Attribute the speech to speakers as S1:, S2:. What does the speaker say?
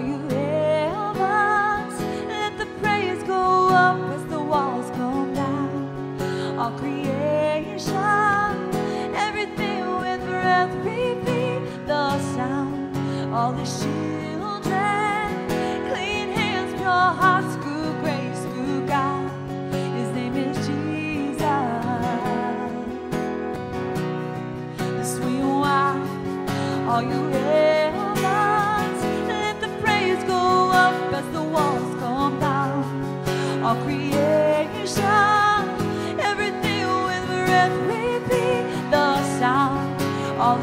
S1: all you ever Let the go up as the walls come down. All creation, everything with breath, repeat the sound. All the children, clean hands, pure hearts, good grace, good God. His name is Jesus. Sweet all you. all creation. Everything with breath the sound. All